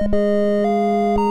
Música